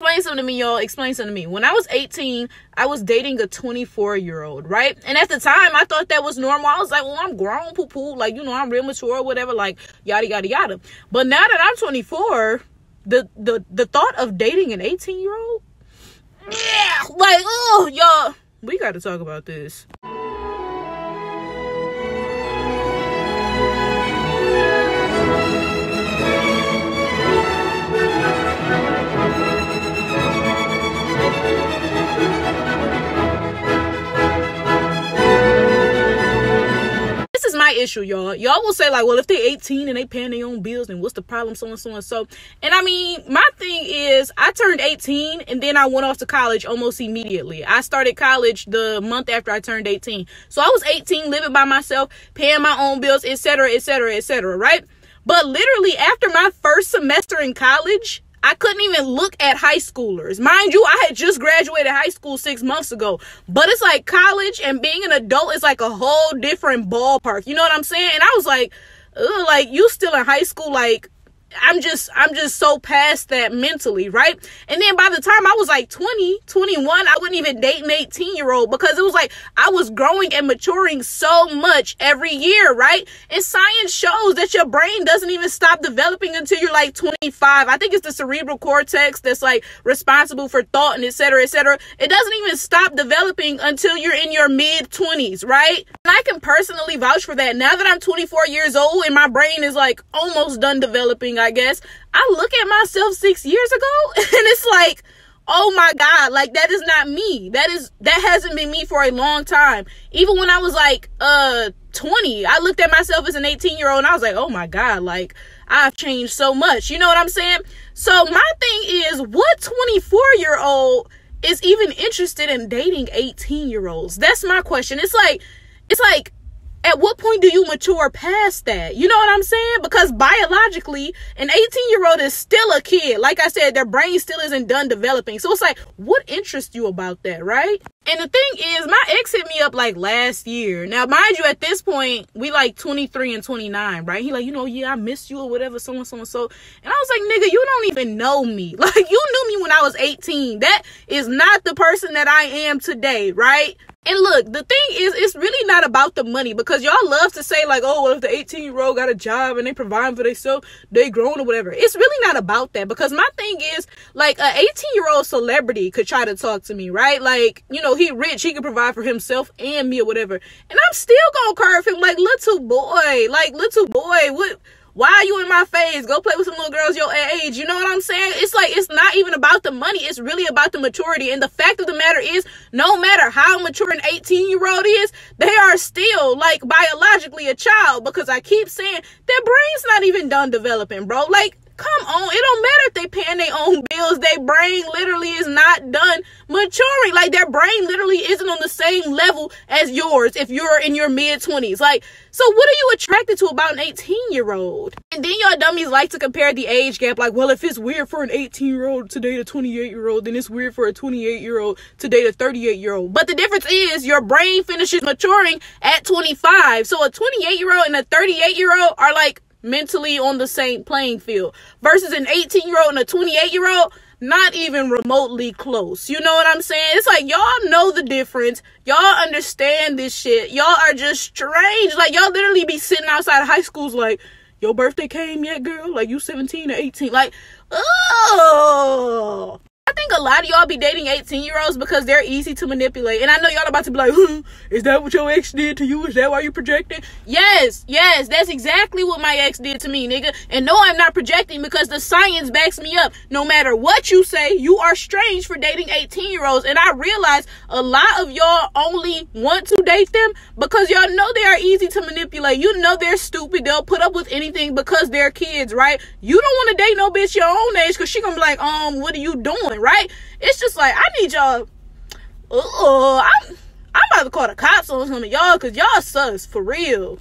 explain something to me, y'all. Explain something to me. When I was 18, I was dating a 24 year old, right? And at the time, I thought that was normal. I was like, well, I'm grown, poo poo. Like, you know, I'm real mature or whatever, like, yada, yada, yada. But now that I'm 24, the, the, the thought of dating an 18 year old, yeah, like, oh, y'all, we got to talk about this. My issue, y'all. Y'all will say like, well, if they're 18 and they paying their own bills, then what's the problem? So and so and so. And I mean, my thing is, I turned 18 and then I went off to college almost immediately. I started college the month after I turned 18, so I was 18, living by myself, paying my own bills, etc., etc., etc. Right? But literally after my first semester in college, I couldn't even look at high schoolers. Mind you, I had just graduated high school six months ago. But it's like college and being an adult is like a whole different ballpark. You know what I'm saying? And I was like, like you still in high school, like I'm just I'm just so past that mentally, right? And then by the time I was like 20, 21, I wouldn't even date an 18 year old because it was like I was growing and maturing so much every year, right? And science shows that your brain doesn't even stop developing until you're like 25. I think it's the cerebral cortex that's like responsible for thought and etc. etc. It doesn't even stop developing until you're in your mid 20s, right? And I can personally vouch for that. Now that I'm 24 years old and my brain is like almost done developing I guess. I look at myself six years ago and it's like, oh my God, like that is not me. That is, that hasn't been me for a long time. Even when I was like, uh, 20, I looked at myself as an 18 year old and I was like, oh my God, like I've changed so much. You know what I'm saying? So my thing is, what 24 year old is even interested in dating 18 year olds? That's my question. It's like, it's like, at what point do you mature past that? You know what I'm saying? Because biologically, an 18 year old is still a kid. Like I said, their brain still isn't done developing. So it's like, what interests you about that, right? And the thing is, my ex hit me up like last year. Now, mind you, at this point, we like 23 and 29, right? He like, you know, yeah, I missed you or whatever, so and so and so. And I was like, nigga, you don't even know me. Like, you knew me when I was 18. That is not the person that I am today, right? And look, the thing is, it's really not about the money because y'all love to say like, oh, well, if the 18 year old got a job and they provide for themselves, they grown or whatever. It's really not about that because my thing is like a 18 year old celebrity could try to talk to me, right? Like, you know, he rich, he can provide for himself and me or whatever. And I'm still gonna curve him like little boy, like little boy, what why are you in my face? Go play with some little girls your age. You know what I'm saying? It's like, it's not even about the money. It's really about the maturity. And the fact of the matter is, no matter how mature an 18 year old is, they are still like biologically a child because I keep saying their brain's not even done developing, bro. Like, Come on, it don't matter if they paying their own bills. Their brain literally is not done maturing. Like their brain literally isn't on the same level as yours if you're in your mid twenties. Like, so what are you attracted to about an 18 year old? And then y'all dummies like to compare the age gap. Like, well, if it's weird for an 18 year old to date a 28 year old, then it's weird for a 28 year old to date a 38 year old. But the difference is your brain finishes maturing at 25. So a 28 year old and a 38 year old are like mentally on the same playing field versus an 18 year old and a 28 year old not even remotely close. You know what I'm saying? It's like y'all know the difference. Y'all understand this shit. Y'all are just strange. Like y'all literally be sitting outside high schools like, your birthday came yet, girl? Like you 17 or 18. Like, oh think a lot of y'all be dating 18 year olds because they're easy to manipulate. And I know y'all about to be like, hmm, is that what your ex did to you? Is that why you projecting? Yes, yes, that's exactly what my ex did to me, nigga. And no, I'm not projecting because the science backs me up. No matter what you say, you are strange for dating 18 year olds. And I realize a lot of y'all only want to date them because y'all know they are easy to manipulate. You know they're stupid. They'll put up with anything because they're kids, right? You don't want to date no bitch your own age because she gonna be like, um, what are you doing, right? right? It's just like I need y'all. Oh, I'm I'm about to call the cops on some of y'all because y'all sus for real.